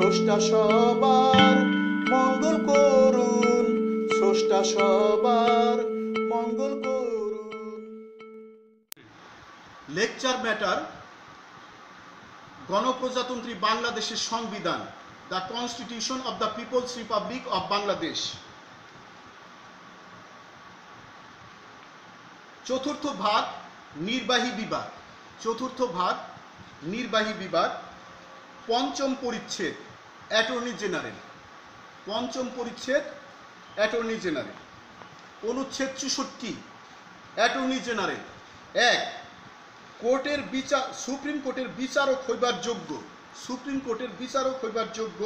স্রষ্টা সবার মঙ্গল করুন। স্রষ্টা সবার মঙ্গল করুন। লেকচার ম্যাটার গণপ্রজাতন্ত্রী বাংলাদেশের সংবিধান the constitution of the people's republic of Bangladesh চতুর্থ ভাগ, নির্বাহী বিভাগ। চতুর্থ ভাগ, নির্বাহী বিভাগ, পঞ্চম পরিচ্ছেদ। Attorney general. পঞ্চম পরিচ্ছেদ, অ্যাটর্নি জেনারেল। অনুচ্ছেদ চৌষট্টি, অ্যাটর্নি জেনারেল। এক, কোর্টের বিচার সুপ্রিম কোর্টের বিচারক হইবার যোগ্য। সুপ্রিম কোর্টের বিচারক হইবার যোগ্য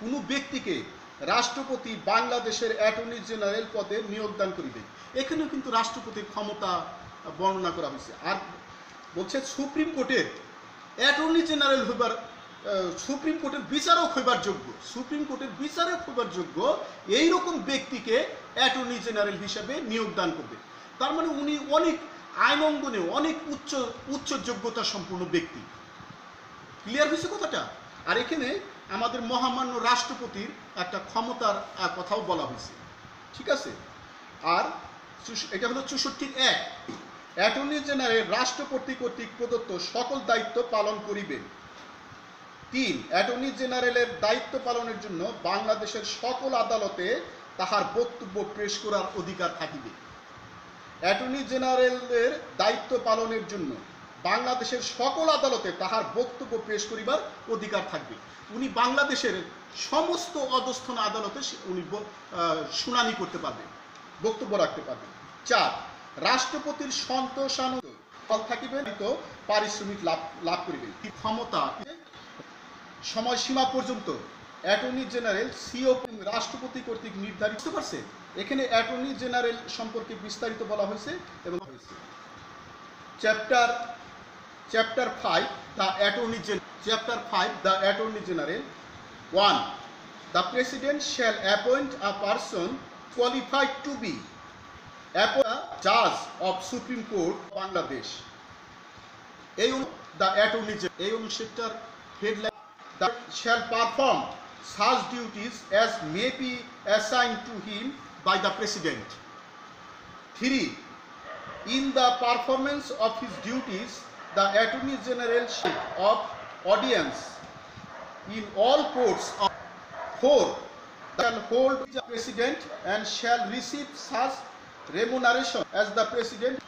কোনো ব্যক্তিকে রাষ্ট্রপতি বাংলাদেশের অ্যাটর্নি জেনারেল পদে নিয়োগদান করিবে। এখানেও কিন্তু রাষ্ট্রপতির ক্ষমতা বর্ণনা করা হয়েছে আর বলছে সুপ্রিম কোর্টের অ্যাটর্নি জেনারেল হইবার সুপ্রিম কোর্টের বিচারক হইবার যোগ্য। সুপ্রিম কোর্টের বিচারক হইবার যোগ্য এই রকম ব্যক্তিকে অ্যাটর্নি জেনারেল হিসেবে নিয়োগদান করবে। তার মানে উনি অনেক আইন অঙ্গনে অনেক উচ্চ উচ্চ যোগ্যতা সম্পূর্ণ ব্যক্তি। ক্লিয়ার হয়েছে কথাটা? আর এখানে আমাদের মহামান্য রাষ্ট্রপতির একটা ক্ষমতার কথাও বলা হয়েছে। ঠিক আছে? আর এটা হলো চৌষট্টির এক। অ্যাটর্নি জেনারেল রাষ্ট্রপতি কর্তৃক প্রদত্ত সকল দায়িত্ব পালন করিবেন। তিন অ্যাটর্নি জেনারেলের দায়িত্ব পালনের জন্য বাংলাদেশের সকল আদালতে তাহার বক্তব্য পেশ করার অধিকার থাকিবে। অ্যাটর্নি জেনারেলের দায়িত্ব পালনের জন্য বাংলাদেশের সকল আদালতে তাহার বক্তব্য পেশ করিবার অধিকার থাকবে। উনি বাংলাদেশের সমস্ত অধস্থন আদালতে উনি শুনানি করতে পারবেন, বক্তব্য রাখতে পারবেন। চার, রাষ্ট্রপতির সন্তোষানুত ফল থাকিবে তো পারিশ্রমিক লাভ লাভ করিবেন। ক্ষমতা সময়সীমা পর্যন্ত অ্যাটর্নি জেনারেল সিও রাষ্ট্রপতি কর্তৃক নির্ধারিত পারছে। এখানে অ্যাটর্নি জেনারেল সম্পর্কে বিস্তারিত বলা হয়েছে এবং হয়েছে। Chapter chapter five, the attorney general chapter five, the attorney general. One, the president shall appoint a person qualified to be জাজ অফ সুপ্রিম কোর্ট বাংলাদেশ। এই দ্য অ্যাটর্নি এই অনুচ্ছেদটার headline shall perform such duties as may be assigned to him by the President. 3. In the performance of his duties, the Attorney General of audience in all courts of 4. Shall hold the President and shall receive such remuneration as the President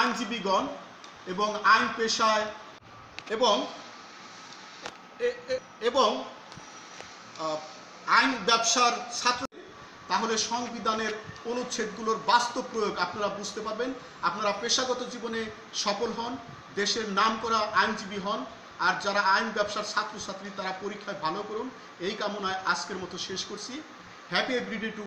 আইনজীবীগণ এবং আইন পেশায় এবং এবং আইন ব্যবসার ছাত্র তাহলে সংবিধানের অনুচ্ছেদগুলোর বাস্তব প্রয়োগ আপনারা বুঝতে পারবেন। আপনারা পেশাগত জীবনে সফল হন, দেশের নাম করা আইনজীবী হন, আর যারা আইন ব্যবসার ছাত্রছাত্রী তারা পরীক্ষায় ভালো করুন। এই কামনায় আজকের মতো শেষ করছি। Happy everyday two